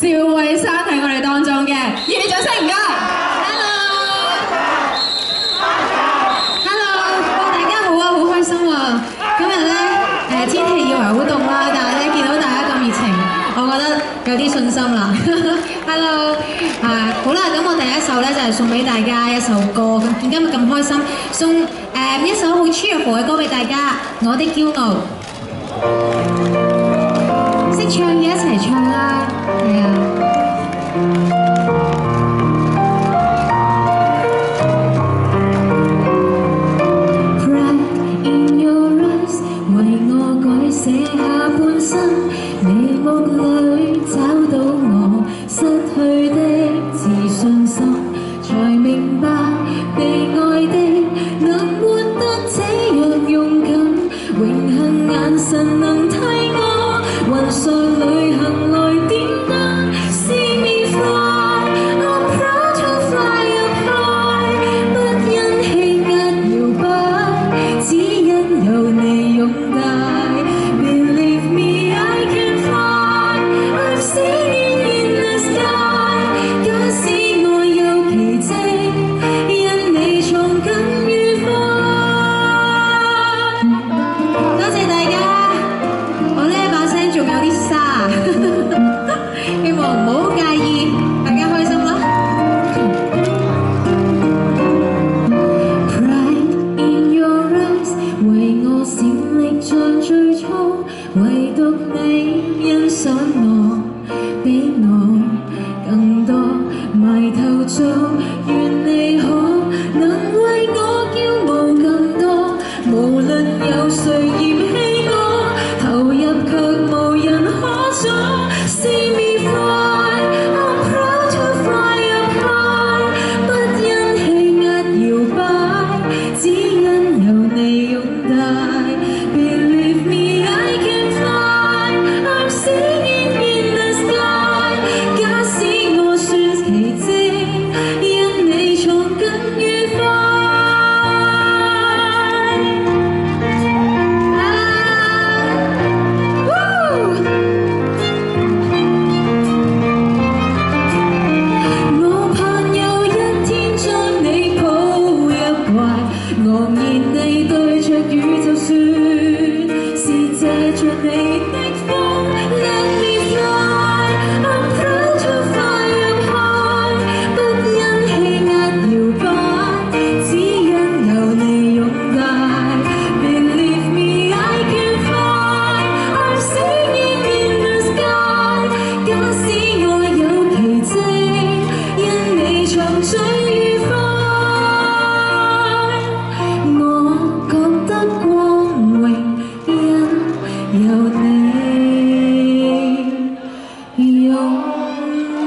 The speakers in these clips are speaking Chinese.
趙慧珊喺我哋當中嘅，熱烈掌聲唔該。Hello，哇！大家好啊，好開心啊！今日咧誒天氣以為好凍啦，但係咧見到大家咁熱情，我覺得有啲信心啦。Hello，啊好啦，咁我第一首咧就係送俾大家一首歌，咁今日咁開心，送誒一首好 cheerful 嘅歌俾大家，《我的驕傲》。唱嘅一齊唱啦，係啊。唯独你欣赏我，比我更多。埋头做，愿你可能为我骄傲更多。无论有谁嫌弃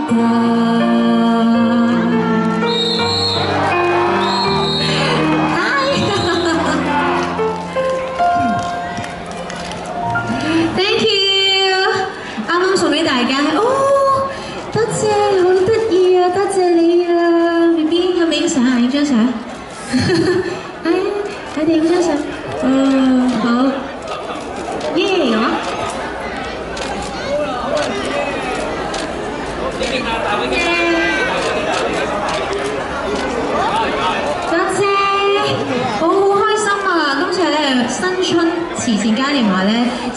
God.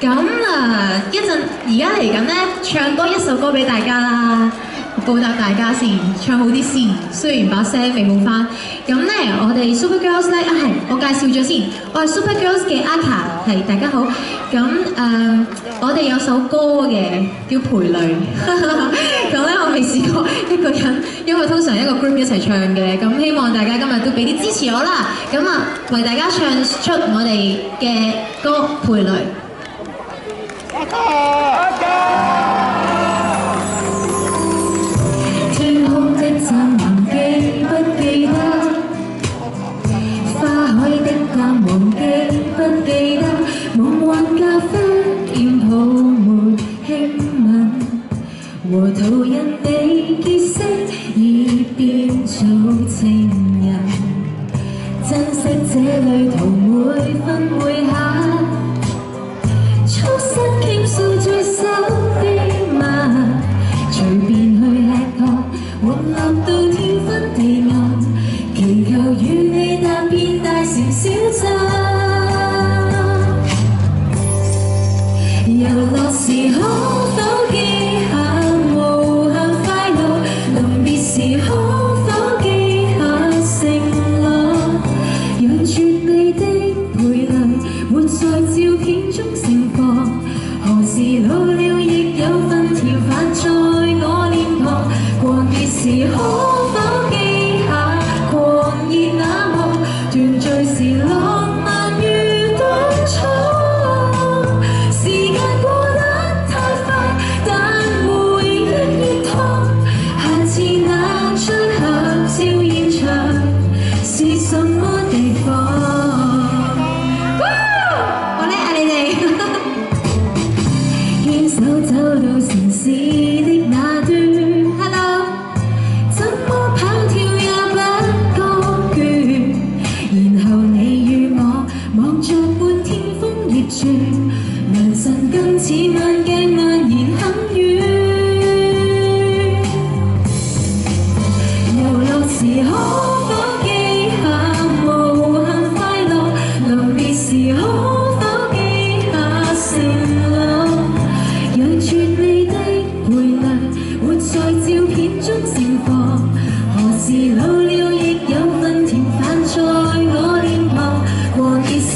咁啊，一陣而家嚟緊咧，唱多一首歌俾大家啦，報答大家先，唱好啲先。雖然把聲未冇翻，咁咧我哋 Super Girls 咧啊係，我介紹咗先，我係 Super Girls 嘅 Aka，係大家好。咁誒、我哋有首歌嘅叫《陪侶》，咁咧我未試過一個人，因為通常一個 group 一齊唱嘅，咁希望大家今日都俾啲支持我啦。咁啊，為大家唱出我哋嘅歌《陪天空的皱纹记不记得？花海的淡忘记不记得？梦幻咖啡店铺满轻吻和途人未结识已变做情人珍惜这旅途每分每刻我们的。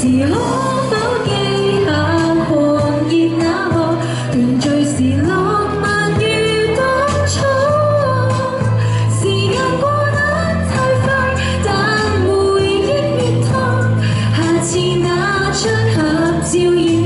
时可否记下狂热那幕团聚时浪漫如当初时间过得太快但回忆越拖下次那张合照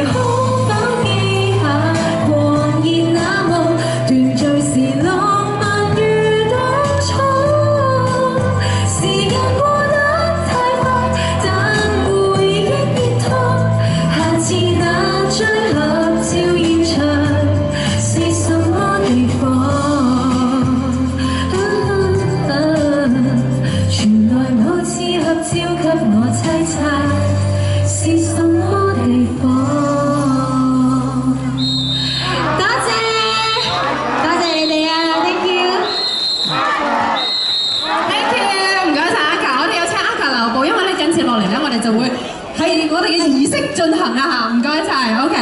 안녕. 仪儀式進行啊嚇，唔該晒。，OK